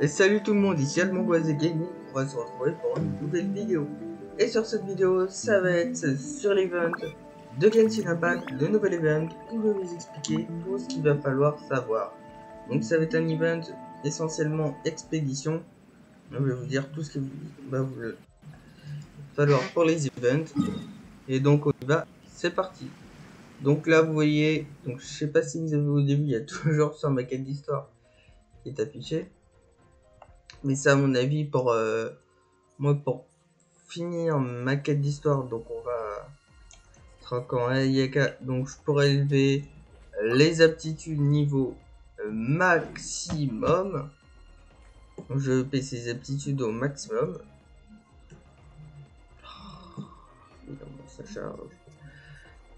Et salut tout le monde, ici Almongoise Gaming, on va se retrouver pour une nouvelle vidéo. Et sur cette vidéo, ça va être sur l'event de Genshin Impact, le nouvel event, où je vais vous expliquer tout ce qu'il va falloir savoir. Donc ça va être un event essentiellement expédition. Je vais vous dire tout ce qu'il va falloir pour les events. Et donc on y va, c'est parti. Donc là vous voyez, donc je sais pas si vous avez au début, il y a toujours sur ma quête d'histoire qui est affiché. Mais ça, à mon avis, pour euh, moi, pour finir ma quête d'histoire, donc on va donc je pourrais élever les aptitudes niveau euh, maximum. Je vais payer aptitudes au maximum. Ça charge.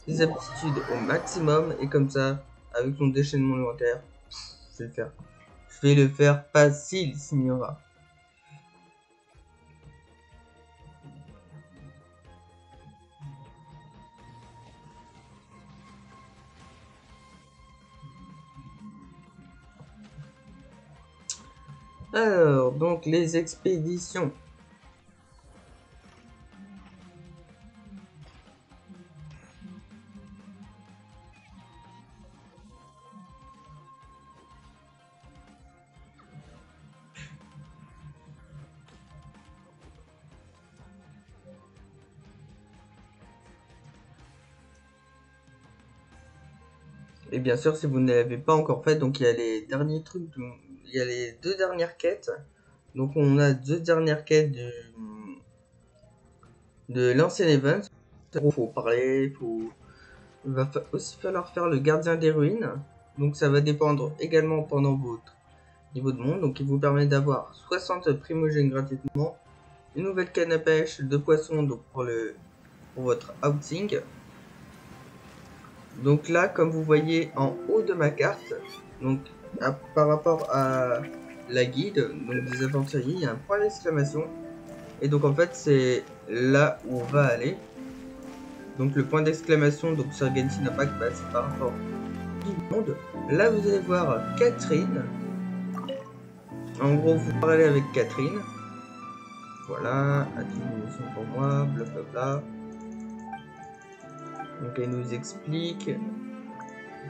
Les aptitudes au maximum et comme ça, avec son déchaînement alimentaire, je vais le faire. Vais le faire facile, Signora. Alors, donc les expéditions. Et bien sûr, si vous ne l'avez pas encore fait, donc il y a les derniers trucs, il y a les deux dernières quêtes. Donc on a deux dernières quêtes de, de l'ancien event. Il faut parler, faut... il va aussi falloir faire le gardien des ruines. Donc ça va dépendre également pendant votre niveau de monde. Donc il vous permet d'avoir 60 primogènes gratuitement. Une nouvelle canne à pêche de poisson donc pour, le, pour votre outing. Donc là, comme vous voyez en haut de ma carte, par rapport à la guide, donc des aventuriers, il y a un point d'exclamation. Et donc en fait, c'est là où on va aller. Donc le point d'exclamation, donc sur Genshin Impact, bah, c'est par rapport au monde. Là, vous allez voir Catherine. En gros, vous parlez avec Catherine. Voilà, attribution pour moi, blablabla. Donc elle nous explique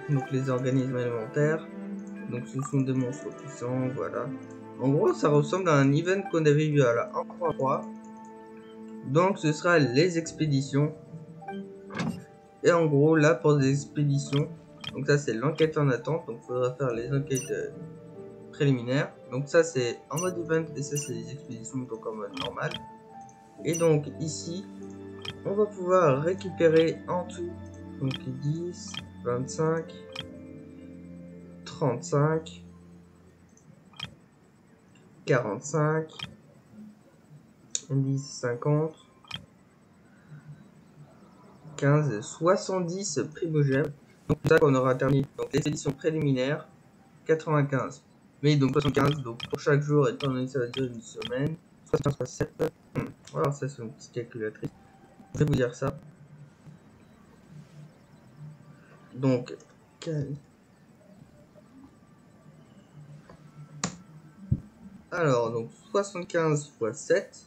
donc les organismes alimentaires. Donc ce sont des monstres puissants, voilà. En gros, ça ressemble à un event qu'on avait vu à la 1.3. Donc ce sera les expéditions. Et en gros, là pour des expéditions, donc ça c'est l'enquête en attente. Donc il faudra faire les enquêtes euh, préliminaires. Donc ça c'est en mode event et ça c'est les expéditions donc en mode normal. Et donc ici, on va pouvoir récupérer en tout donc 10, 25, 35, 45, 10, 50, 15, 70 primogènes. Donc ça qu'on aura terminé les éditions préliminaires 95. Mais donc 75 donc pour chaque jour étant donné que ça va durer une semaine 67. Voilà ça c'est une petite calculatrice. Je vais vous dire ça. Donc, alors, donc 75 x 7.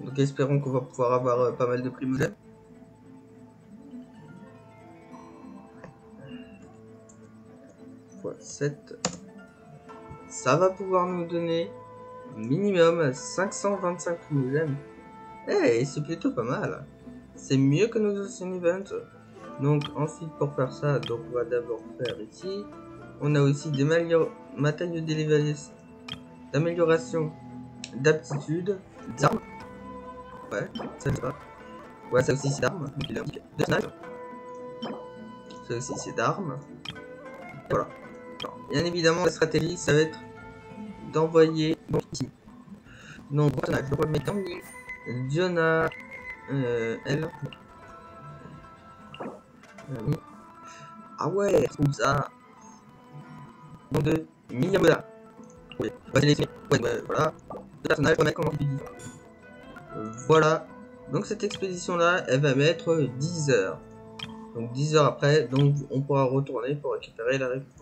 Donc, espérons qu'on va pouvoir avoir euh, pas mal de primogènes. x 7. Ça va pouvoir nous donner minimum 525 primogènes. Eh, c'est plutôt pas mal. C'est mieux que nos anciens events. Donc ensuite pour faire ça, donc on va d'abord faire ici. On a aussi des matériaux d'amélioration d'aptitude, d'armes. Ouais, ça c'est pas. Ouais, ça aussi c'est d'armes. De snipe. Ça aussi c'est d'armes. Voilà. Bien évidemment, la stratégie, ça va être d'envoyer donc ici. Donc, personnage, je mettre en Diona euh, elle. Euh, ah ouais, ça. Donc de Miyamoda. Oui, on va sélectionner. Ouais, ouais, voilà. Le personnage, dis. Voilà. Donc cette expédition là, elle va mettre 10 heures. Donc 10 heures après, donc on pourra retourner pour récupérer la récompense.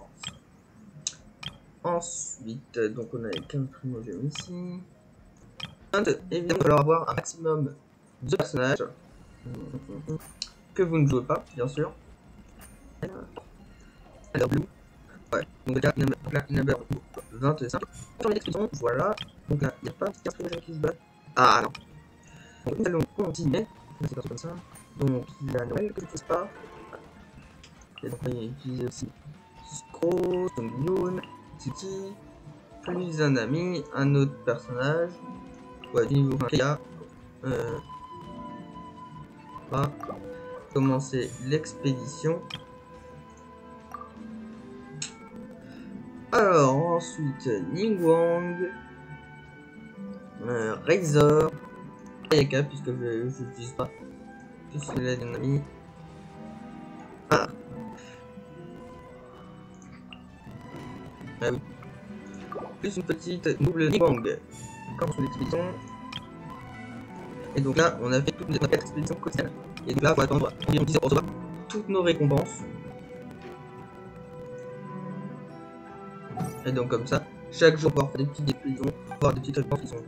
Ensuite, donc on a les 15 primogènes ici. Évidemment, il va falloir avoir un maximum de personnages que vous ne jouez pas, bien sûr. Alors, Blue. Ouais, donc là, il y a 25. Sur l'expédition, voilà. Donc là, il n'y a pas un petit 15 primogènes qui se battent. Ah non. Donc nous allons continuer. C'est comme ça. Donc il y a Noël que je ne fais pas. Et donc on va utiliser aussi Scro, Yoon, Titi, plus un ami, un autre personnage. Ouais, niveau 1 euh, va commencer l'expédition. Alors ensuite Ningwang, euh, Razor, Ayaka puisque je n'utilise pas puisque là d'un ami. Oui. Plus une petite double Ningwang comme sur l'expédition. Et donc là, on a fait toutes notre expéditions quotidiennes. Et donc là, on va attendre environ 10 heures pour recevoir toutes nos récompenses. Et donc comme ça, chaque jour, on va faire des petites expéditions, voir des petites récompenses qui sont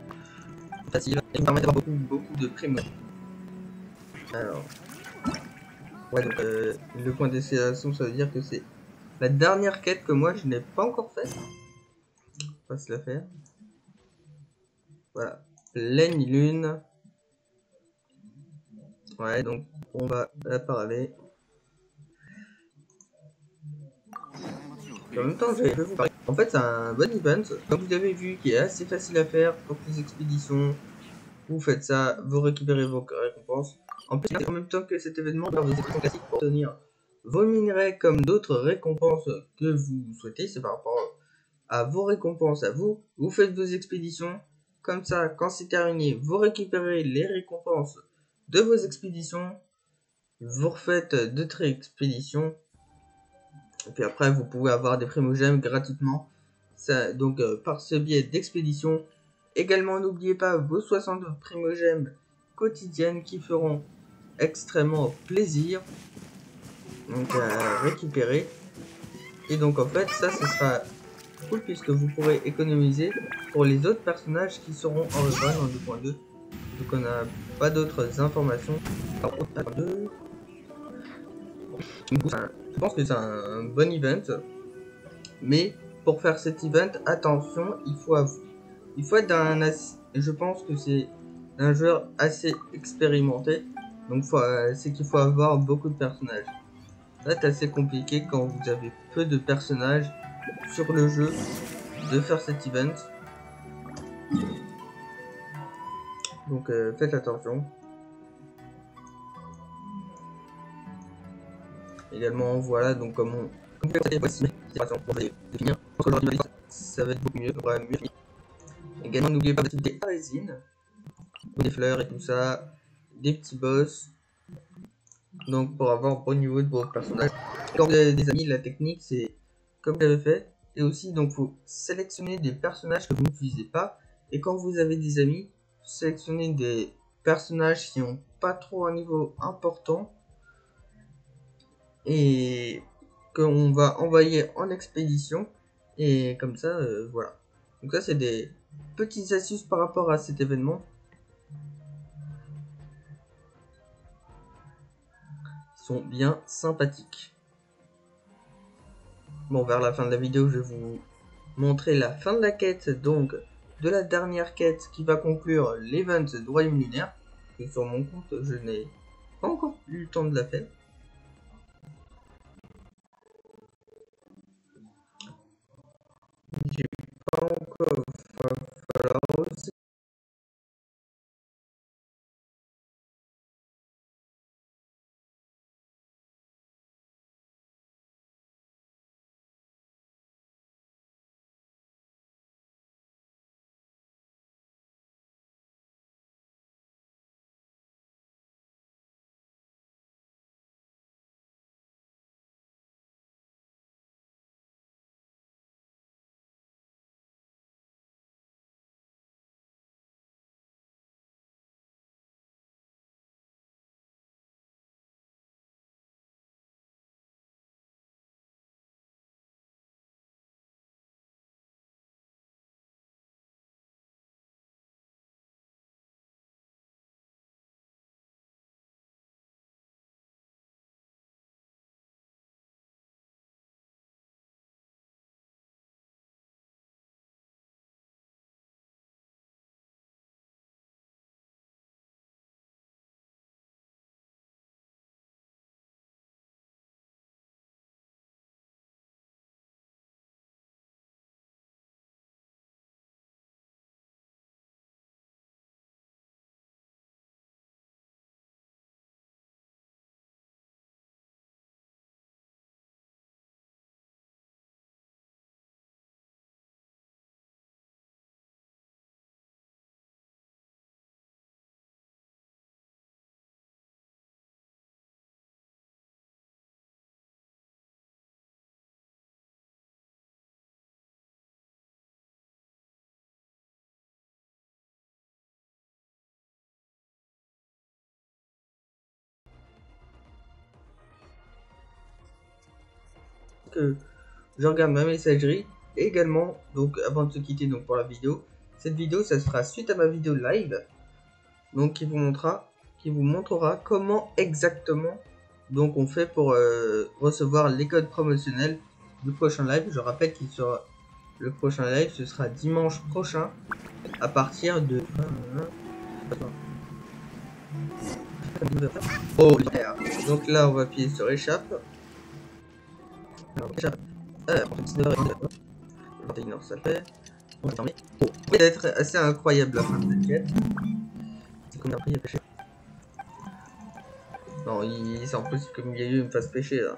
faciles et qui permettent d'avoir beaucoup, beaucoup de primes. Alors, ouais, donc euh, le point d'escalation, ça veut dire que c'est la dernière quête que moi je n'ai pas encore faite. On va se la faire. Voilà, pleine lune. Ouais, donc on va la parler. En même temps, je vais vous parler. En fait, c'est un bon event, comme vous avez vu, qui est assez facile à faire pour les expéditions. Vous faites ça, vous récupérez vos récompenses. En plus, en même temps que cet événement, vous avez des classiques pour obtenir vos minerais comme d'autres récompenses que vous souhaitez. C'est par rapport à vos récompenses à vous. Vous faites vos expéditions. Comme ça, quand c'est terminé, vous récupérez les récompenses de vos expéditions. Vous refaites d'autres expéditions. Et puis après, vous pouvez avoir des primogèmes gratuitement. Donc, euh, par ce biais d'expédition. Également, n'oubliez pas vos 60 primogèmes quotidiennes qui feront extrêmement plaisir. Donc, à récupérer. Et donc, en fait, ça, ce sera cool puisque vous pourrez économiser pour les autres personnages qui seront en revente en 2.2. Donc, on n'a pas d'autres informations. Alors, je pense que c'est un bon event. Mais pour faire cet event, attention, il faut, il faut être d'un... Je pense que c'est un joueur assez expérimenté. Donc c'est qu'il faut avoir beaucoup de personnages. C'est assez compliqué quand vous avez peu de personnages sur le jeu de faire cet event. Donc euh, faites attention. Également, voilà, donc comme on... Ça va être beaucoup mieux. Également, n'oubliez pas d'activer à résine, des fleurs et tout ça, des petits boss. Donc pour avoir un bon niveau de vos personnages. Quand vous avez des amis, la technique c'est comme j'avais fait. Et aussi, donc faut sélectionner des personnages que vous n'utilisez pas. Et quand vous avez des amis, sélectionnez des personnages qui n'ont pas trop un niveau important et qu'on va envoyer en expédition et comme ça euh, voilà donc ça c'est des petites astuces par rapport à cet événement sont bien sympathiques. Bon vers la fin de la vidéo je vais vous montrer la fin de la quête donc de la dernière quête qui va conclure l'event de Royaume Lunaire. Et sur mon compte je n'ai pas encore eu le temps de la faire que je regarde ma messagerie. Et également, donc avant de se quitter donc pour la vidéo, cette vidéo ça sera suite à ma vidéo live. Donc qui vous montrera, qui vous montrera comment exactement donc on fait pour euh, recevoir les codes promotionnels du prochain live. Je rappelle qu'il sera le prochain live, ce sera dimanche prochain à partir de. Oh, donc là on va appuyer sur échappe. Alors, échappe. Euh, 21h ça. On va fermer. Oh, être assez incroyable la fin de cette quête. Il a pêché Non, il c'est impossible que Miayu me fasse pêcher là.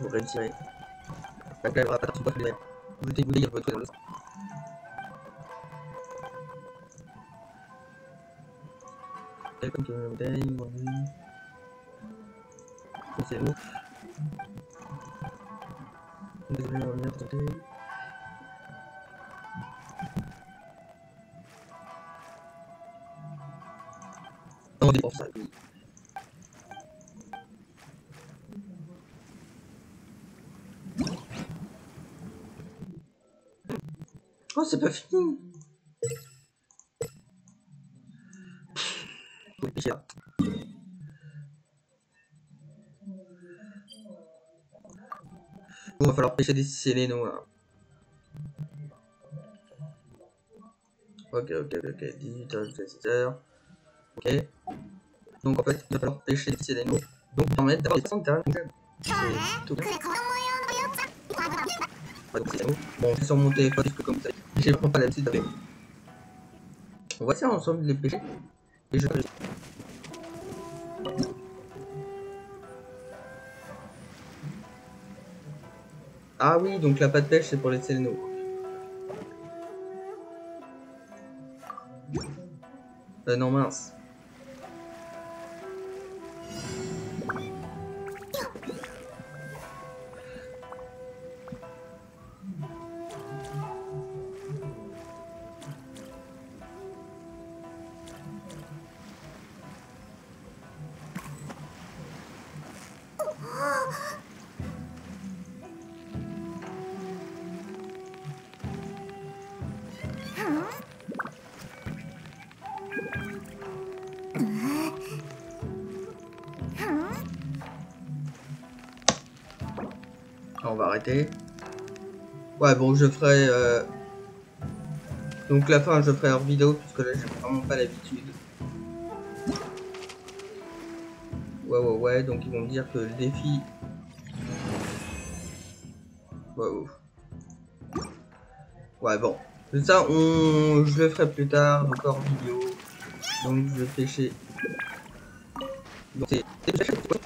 Vous réussirez. La clé va pas sur votre lumière. Vous êtes bouillé votre dans le. Welcome to. C'est ouf. Oh, c'est pas fini. Il va falloir pêcher des sélénos. Ok, ok, ok, 18h, 16h. Ok. Donc en fait, il va falloir pêcher des sélénos. Donc permettre d'avoir des centaines. C'est tout. Ouais, donc c'est Bon, c'est sur mon téléphone, parce que comme ça, j'ai vraiment pas l'habitude avec. On va essayer ensemble de les pêcher. Et je Ah oui, donc la pâte pêche, c'est pour les sélénos. Euh, non, mince. Arrêter. Ouais, bon, je ferai... Euh... Donc la fin, je ferai hors vidéo, puisque là, j'ai vraiment pas l'habitude. Ouais, ouais, ouais, donc ils vont me dire que le défi... Ouais, ouais bon. Ça, on... je le ferai plus tard, donc hors vidéo. Donc je vais pêcher. Donc,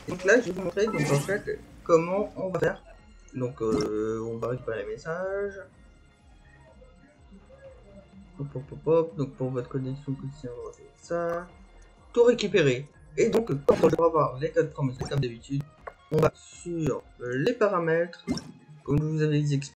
donc là, je vais vous montrer, donc en fait, comment on va faire donc euh, on va récupérer les messages. Hop, hop, hop, hop. Donc pour votre connexion on va faire ça. Tout récupérer. Et donc quand on va avoir les codes comme d'habitude, on va sur les paramètres, comme je vous avais expliqué.